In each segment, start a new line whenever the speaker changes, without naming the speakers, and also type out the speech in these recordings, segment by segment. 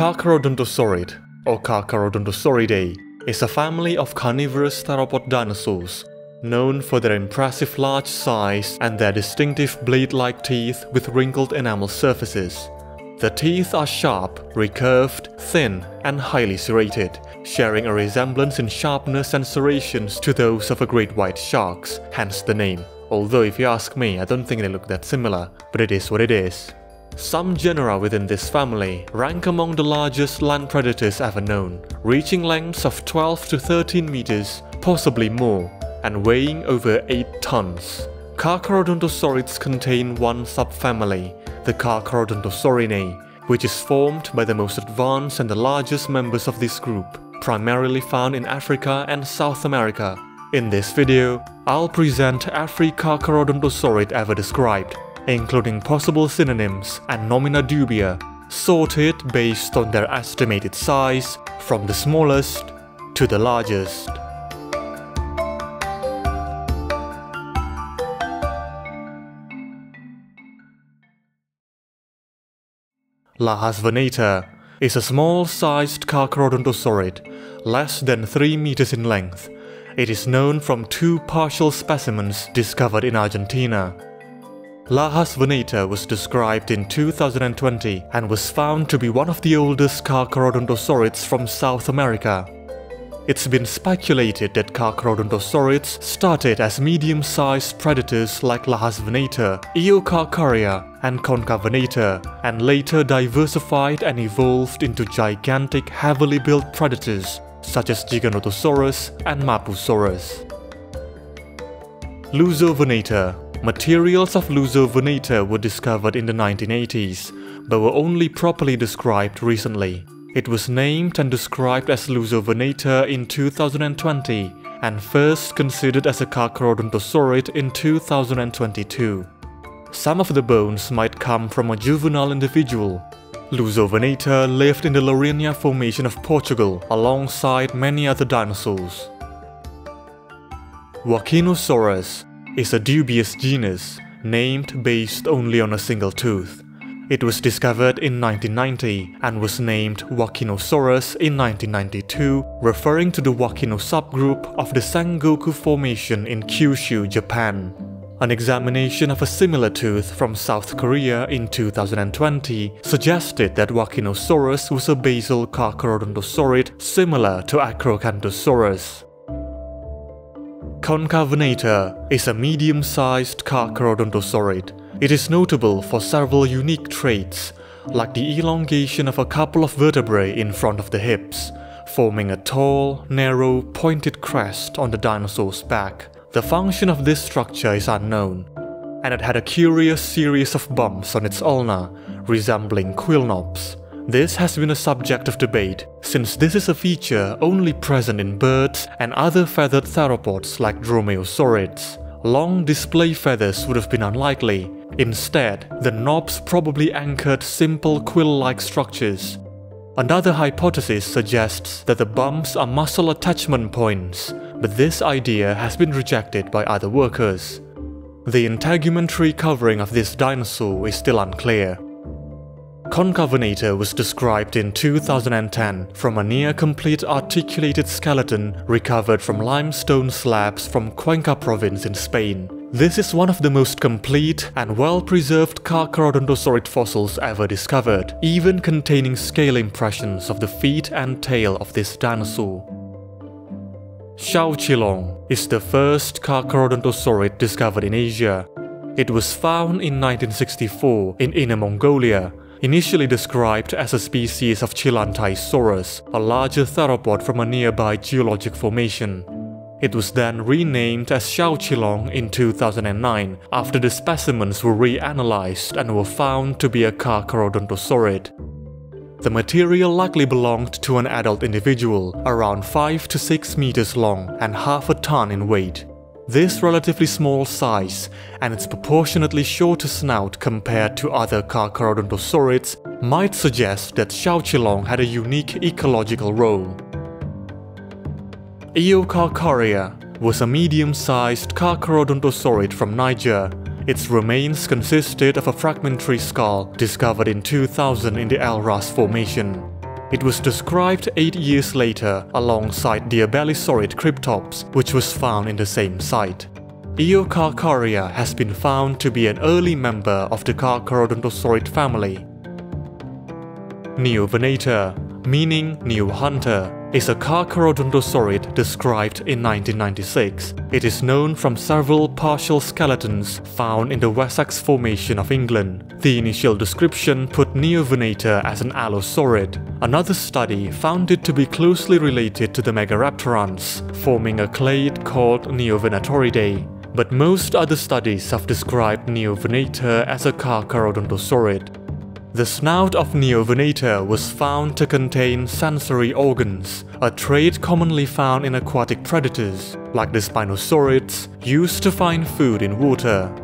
Carcharodontosaurid, or Carcharodontosauridae, is a family of carnivorous theropod dinosaurs, known for their impressive large size and their distinctive blade-like teeth with wrinkled enamel surfaces. The teeth are sharp, recurved, thin, and highly serrated, sharing a resemblance in sharpness and serrations to those of a great white shark's, hence the name. Although if you ask me, I don't think they look that similar, but it is what it is. Some genera within this family rank among the largest land predators ever known, reaching lengths of 12 to 13 meters, possibly more, and weighing over 8 tons. Carcharodontosaurids contain one subfamily, the Carcharodontosaurinae, which is formed by the most advanced and the largest members of this group, primarily found in Africa and South America. In this video, I'll present every Carcharodontosaurid ever described, including possible synonyms and nomina dubia, sorted based on their estimated size from the smallest to the largest. Lajasvenator is a small-sized Carcharodontosaurid, less than 3 meters in length. It is known from two partial specimens discovered in Argentina. Lajasvenator was described in 2020 and was found to be one of the oldest Carcharodontosaurids from South America. It's been speculated that Carcharodontosaurids started as medium-sized predators like Lajasvenator, Eocarcharia, and Concavenator, and later diversified and evolved into gigantic heavily built predators such as Giganotosaurus and Mapusaurus. Lusovenator Materials of Lusovenator were discovered in the 1980s, but were only properly described recently. It was named and described as Lusovenator in 2020, and first considered as a Carcharodontosaurid in 2022. Some of the bones might come from a juvenile individual. Lusovenator lived in the Lourinhã Formation of Portugal alongside many other dinosaurs. Wakinosaurus is a dubious genus, named based only on a single tooth. It was discovered in 1990 and was named Wakinosaurus in 1992, referring to the Wakino subgroup of the Sengoku Formation in Kyushu, Japan. An examination of a similar tooth from South Korea in 2020 suggested that Wakinosaurus was a basal carcharodontosaurid similar to Acrocanthosaurus. Concavenator is a medium-sized carcharodontosaurid. It is notable for several unique traits, like the elongation of a couple of vertebrae in front of the hips, forming a tall, narrow, pointed crest on the dinosaur's back. The function of this structure is unknown, and it had a curious series of bumps on its ulna, resembling quill knobs. This has been a subject of debate, since this is a feature only present in birds and other feathered theropods like dromaeosaurids. Long display feathers would have been unlikely. Instead, the knobs probably anchored simple quill-like structures. Another hypothesis suggests that the bumps are muscle attachment points, but this idea has been rejected by other workers. The integumentary covering of this dinosaur is still unclear. Concavenator was described in 2010 from a near-complete articulated skeleton recovered from limestone slabs from Cuenca province in Spain. This is one of the most complete and well-preserved Carcharodontosaurid fossils ever discovered, even containing scale impressions of the feet and tail of this dinosaur. Shaochilong is the first Carcharodontosaurid discovered in Asia. It was found in 1964 in Inner Mongolia initially described as a species of Chilantaisaurus, a larger theropod from a nearby geologic formation. It was then renamed as Shaochilong in 2009 after the specimens were reanalyzed and were found to be a Carcharodontosaurid. The material likely belonged to an adult individual, around 5 to 6 meters long and half a ton in weight. This relatively small size and its proportionately shorter snout compared to other Carcharodontosaurids might suggest that Shaochilong had a unique ecological role. Eocarcharia was a medium-sized Carcharodontosaurid from Niger. Its remains consisted of a fragmentary skull discovered in 2000 in the Elrhaz Formation. It was described 8 years later alongside the Abelisaurid Kryptops, which was found in the same site. Eocarcharia has been found to be an early member of the Carcharodontosaurid family. Neovenator, meaning new hunter, is a Carcharodontosaurid described in 1996. It is known from several partial skeletons found in the Wessex Formation of England. The initial description put Neovenator as an Allosaurid. Another study found it to be closely related to the Megaraptorans, forming a clade called Neovenatoridae. But most other studies have described Neovenator as a Carcharodontosaurid. The snout of Neovenator was found to contain sensory organs, a trait commonly found in aquatic predators, like the Spinosaurids, used to find food in water.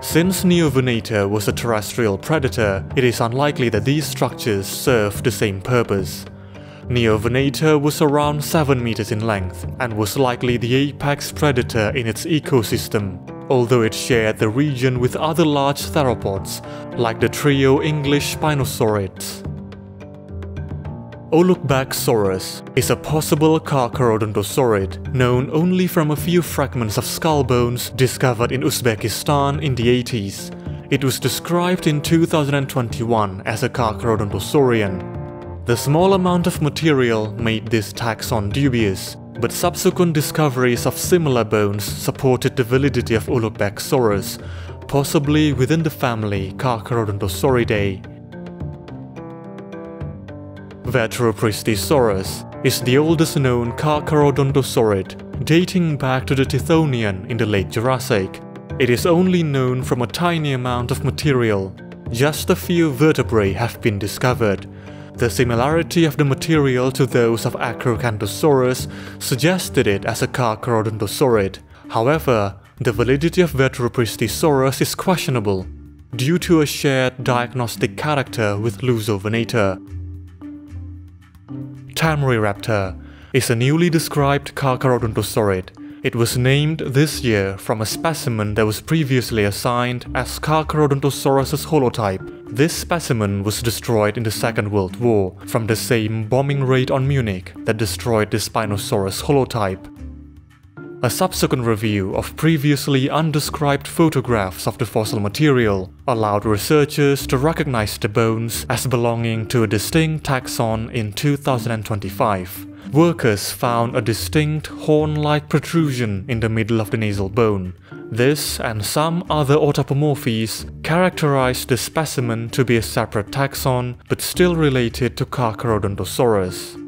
Since Neovenator was a terrestrial predator, it is unlikely that these structures serve the same purpose. Neovenator was around 7 meters in length and was likely the apex predator in its ecosystem, although it shared the region with other large theropods like the trio English Spinosaurids. Ulughbegsaurus is a possible Carcharodontosaurid known only from a few fragments of skull bones discovered in Uzbekistan in the 80s. It was described in 2021 as a Carcharodontosaurian. The small amount of material made this taxon dubious, but subsequent discoveries of similar bones supported the validity of Ulughbegsaurus, possibly within the family Carcharodontosauridae. Veterupristisaurus is the oldest known Carcharodontosaurid, dating back to the Tithonian in the late Jurassic. It is only known from a tiny amount of material. Just a few vertebrae have been discovered, the similarity of the material to those of Acrocanthosaurus suggested it as a Carcharodontosaurid. However, the validity of Veterupristisaurus is questionable, due to a shared diagnostic character with Lusovenator. Tameryraptor is a newly described Carcharodontosaurid. It was named this year from a specimen that was previously assigned as Carcharodontosaurus holotype this specimen was destroyed in the Second World War from the same bombing raid on Munich that destroyed the Spinosaurus holotype. A subsequent review of previously undescribed photographs of the fossil material allowed researchers to recognize the bones as belonging to a distinct taxon in 2025. Workers found a distinct horn-like protrusion in the middle of the nasal bone. This and some other autapomorphies characterize the specimen to be a separate taxon but still related to Carcharodontosaurus.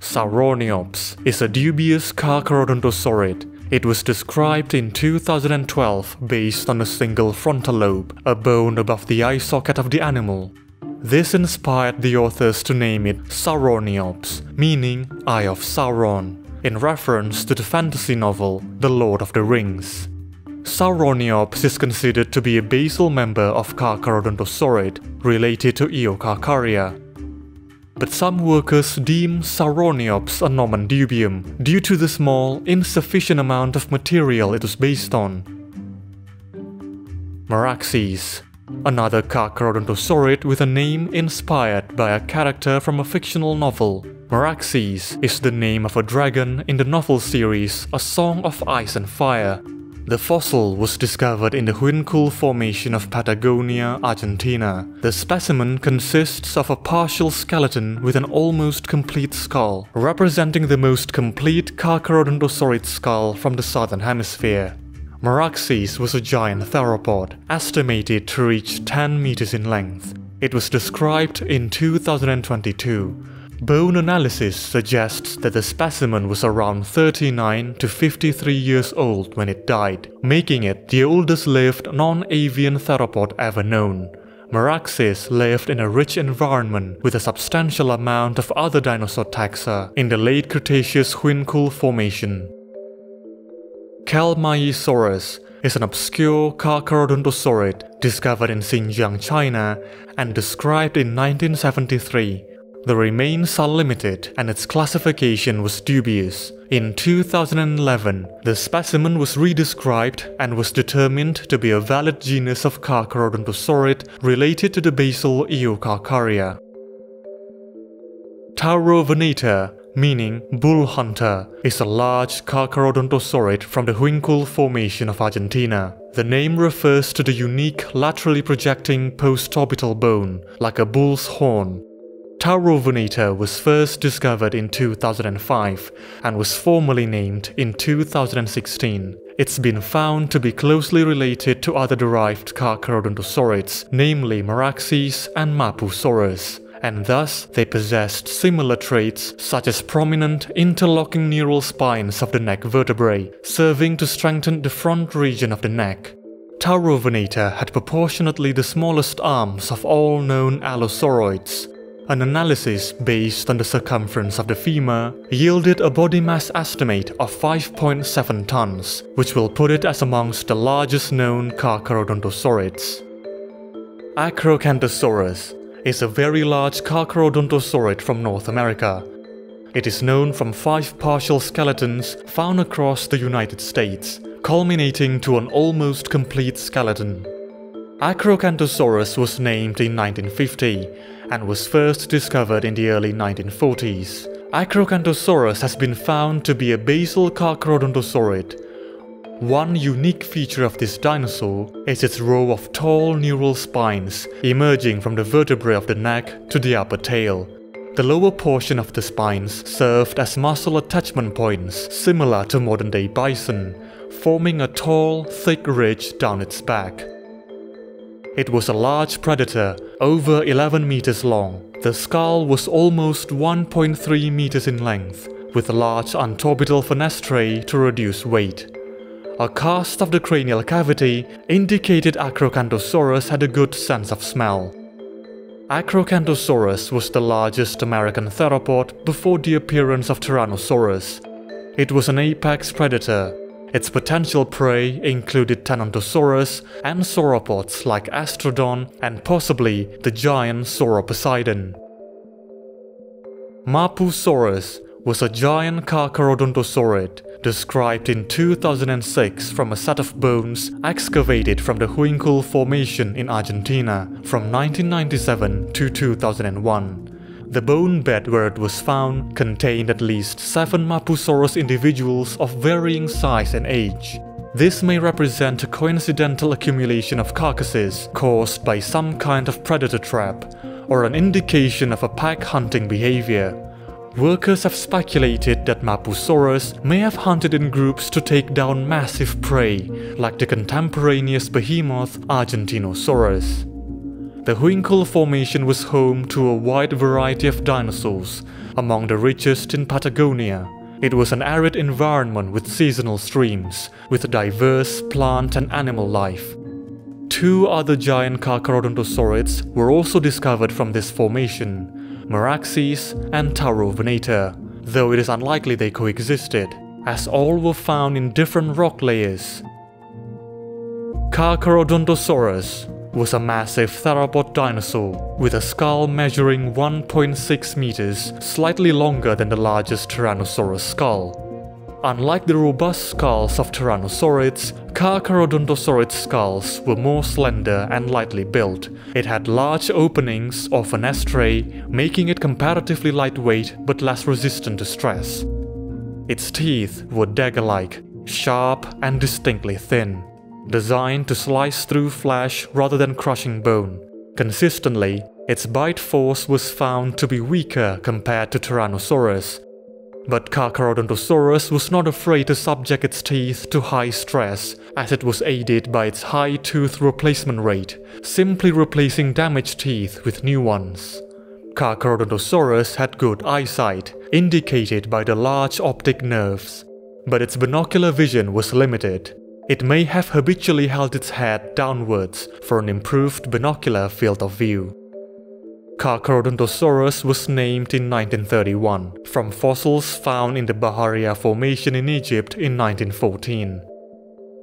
Sauroniops is a dubious Carcharodontosaurid. It was described in 2012 based on a single frontal lobe, a bone above the eye socket of the animal. This inspired the authors to name it Sauroniops, meaning Eye of Sauron, in reference to the fantasy novel The Lord of the Rings. Sauroniops is considered to be a basal member of Carcharodontosaurid, related to Eocarcharia. But some workers deem Sauroniops a nomen dubium due to the small, insufficient amount of material it was based on. Meraxes Another Carcharodontosaurid with a name inspired by a character from a fictional novel. Meraxes is the name of a dragon in the novel series A Song of Ice and Fire. The fossil was discovered in the Huincul Formation of Patagonia, Argentina. The specimen consists of a partial skeleton with an almost complete skull, representing the most complete Carcharodontosaurid skull from the southern hemisphere. Meraxes was a giant theropod, estimated to reach 10 meters in length. It was described in 2022. Bone analysis suggests that the specimen was around 39 to 53 years old when it died, making it the oldest lived non-avian theropod ever known. Meraxes lived in a rich environment with a substantial amount of other dinosaur taxa in the late Cretaceous Huincul Formation. Kelmayisaurus is an obscure Carcharodontosaurid discovered in Xinjiang, China and described in 1973. The remains are limited and its classification was dubious. In 2011, the specimen was redescribed and was determined to be a valid genus of Carcharodontosaurid related to the basal Eocarcharia. Taurovenator, meaning bull hunter, is a large carcharodontosaurid from the Huincul Formation of Argentina. The name refers to the unique laterally projecting postorbital bone, like a bull's horn. Tauro was first discovered in 2005 and was formally named in 2016. It's been found to be closely related to other derived carcharodontosaurids, namely Meraxes and Mapusaurus, and thus they possessed similar traits such as prominent interlocking neural spines of the neck vertebrae, serving to strengthen the front region of the neck. Taurovenator had proportionately the smallest arms of all known allosauroids, an analysis based on the circumference of the femur yielded a body mass estimate of 5.7 tons, which will put it as amongst the largest known carcharodontosaurids. Acrocanthosaurus is a very large carcharodontosaurid from North America. It is known from five partial skeletons found across the United States, culminating to an almost complete skeleton. Acrocanthosaurus was named in 1950 and was first discovered in the early 1940s. Acrocanthosaurus has been found to be a basal carcharodontosaurid. One unique feature of this dinosaur is its row of tall neural spines emerging from the vertebrae of the neck to the upper tail. The lower portion of the spines served as muscle attachment points similar to modern-day bison, forming a tall, thick ridge down its back. It was a large predator, over 11 meters long. The skull was almost 1.3 meters in length, with a large antorbital fenestrae to reduce weight. A cast of the cranial cavity indicated Acrocanthosaurus had a good sense of smell. Acrocanthosaurus was the largest American theropod before the appearance of Tyrannosaurus. It was an apex predator, its potential prey included Tenontosaurus and sauropods like Astrodon and possibly the giant Sauroposeidon. Mapusaurus was a giant carcharodontosaurid described in 2006 from a set of bones excavated from the Huincul Formation in Argentina from 1997 to 2001. The bone bed where it was found contained at least 7 Mapusaurus individuals of varying size and age. This may represent a coincidental accumulation of carcasses caused by some kind of predator trap, or an indication of a pack hunting behavior. Workers have speculated that Mapusaurus may have hunted in groups to take down massive prey, like the contemporaneous behemoth Argentinosaurus. The Huincul Formation was home to a wide variety of dinosaurs, among the richest in Patagonia. It was an arid environment with seasonal streams, with diverse plant and animal life. Two other giant Carcharodontosaurids were also discovered from this formation, Meraxes and Taurovenator, though it is unlikely they coexisted, as all were found in different rock layers. Carcharodontosaurus was a massive theropod dinosaur with a skull measuring 1.6 meters, slightly longer than the largest Tyrannosaurus skull. Unlike the robust skulls of Tyrannosaurids, Carcharodontosaurid skulls were more slender and lightly built. It had large openings of or fenestrae, making it comparatively lightweight but less resistant to stress. Its teeth were dagger-like, sharp and distinctly thin designed to slice through flesh rather than crushing bone. Consistently, its bite force was found to be weaker compared to Tyrannosaurus. But Carcharodontosaurus was not afraid to subject its teeth to high stress, as it was aided by its high tooth replacement rate, simply replacing damaged teeth with new ones. Carcharodontosaurus had good eyesight, indicated by the large optic nerves, but its binocular vision was limited, it may have habitually held its head downwards for an improved binocular field of view. Carcharodontosaurus was named in 1931 from fossils found in the Bahariya Formation in Egypt in 1914.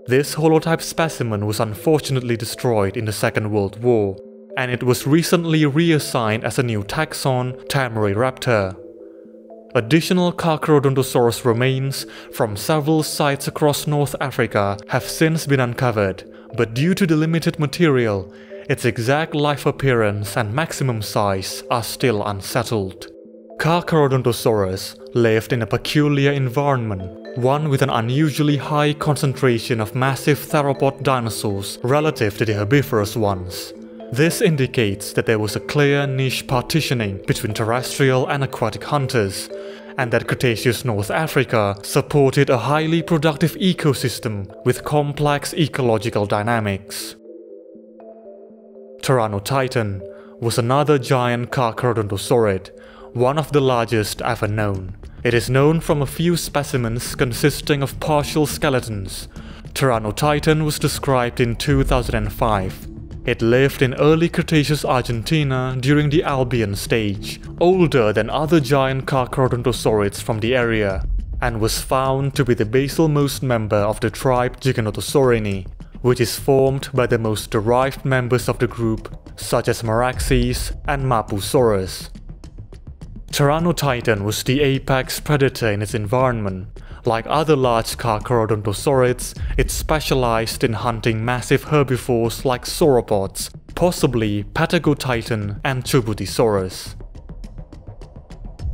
This holotype specimen was unfortunately destroyed in the Second World War, and it was recently reassigned as a new taxon, Tameryraptor. Additional Carcharodontosaurus remains from several sites across North Africa have since been uncovered, but due to the limited material, its exact life appearance and maximum size are still unsettled. Carcharodontosaurus lived in a peculiar environment, one with an unusually high concentration of massive theropod dinosaurs relative to the herbivorous ones. This indicates that there was a clear niche partitioning between terrestrial and aquatic hunters, and that Cretaceous North Africa supported a highly productive ecosystem with complex ecological dynamics. Tyrannotitan was another giant carcharodontosaurid one of the largest ever known. It is known from a few specimens consisting of partial skeletons. Tyrannotitan was described in 2005. It lived in early Cretaceous Argentina during the Albian stage, older than other giant carcharodontosaurids from the area, and was found to be the basalmost member of the tribe Giganotosaurini, which is formed by the most derived members of the group, such as Meraxes and Mapusaurus. Tyrannotitan was the apex predator in its environment. Like other large carcharodontosaurids, it specialized in hunting massive herbivores like sauropods, possibly Patagotitan and Chubutisaurus.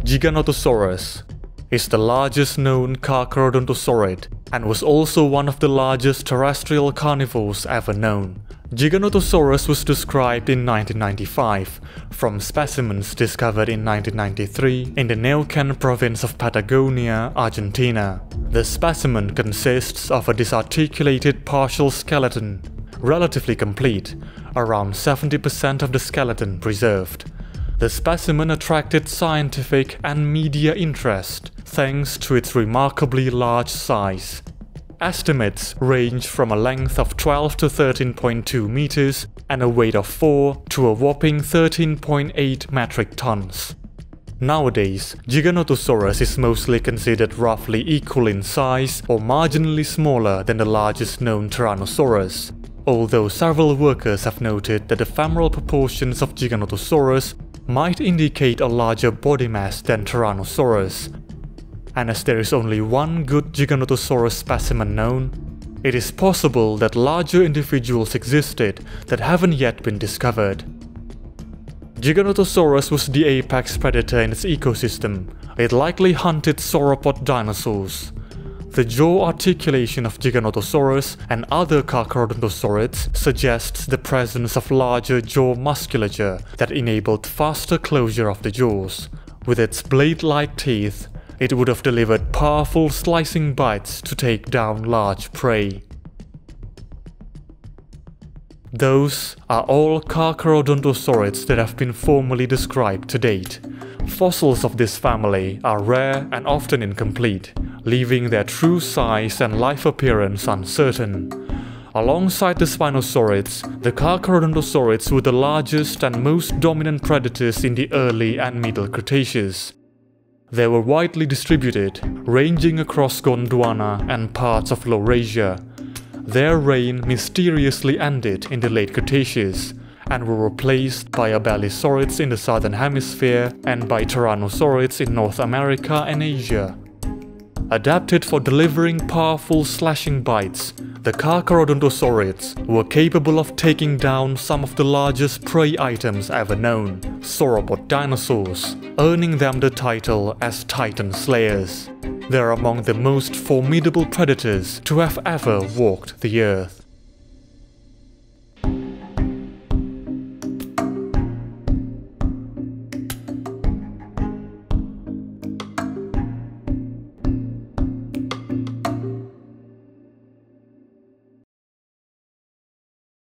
Giganotosaurus is the largest known carcharodontosaurid and was also one of the largest terrestrial carnivores ever known. Giganotosaurus was described in 1995 from specimens discovered in 1993 in the Neuquén province of Patagonia, Argentina. The specimen consists of a disarticulated partial skeleton, relatively complete, around 70% of the skeleton preserved. The specimen attracted scientific and media interest thanks to its remarkably large size. Estimates range from a length of 12 to 13.2 meters and a weight of 4 to a whopping 13.8 metric tons. Nowadays, Giganotosaurus is mostly considered roughly equal in size or marginally smaller than the largest known Tyrannosaurus, although several workers have noted that the femoral proportions of Giganotosaurus might indicate a larger body mass than Tyrannosaurus, and as there is only one good Giganotosaurus specimen known, it is possible that larger individuals existed that haven't yet been discovered. Giganotosaurus was the apex predator in its ecosystem. It likely hunted sauropod dinosaurs. The jaw articulation of Giganotosaurus and other Carcharodontosaurids suggests the presence of larger jaw musculature that enabled faster closure of the jaws. With its blade-like teeth, it would have delivered powerful slicing bites to take down large prey. Those are all Carcharodontosaurids that have been formally described to date. Fossils of this family are rare and often incomplete, leaving their true size and life appearance uncertain. Alongside the Spinosaurids, the Carcharodontosaurids were the largest and most dominant predators in the early and middle Cretaceous. They were widely distributed, ranging across Gondwana and parts of Laurasia. Their reign mysteriously ended in the late Cretaceous and were replaced by abelisaurids in the southern hemisphere and by tyrannosaurids in North America and Asia. Adapted for delivering powerful slashing bites, the Carcharodontosaurids were capable of taking down some of the largest prey items ever known, sauropod dinosaurs, earning them the title as Titan Slayers. They're among the most formidable predators to have ever walked the earth.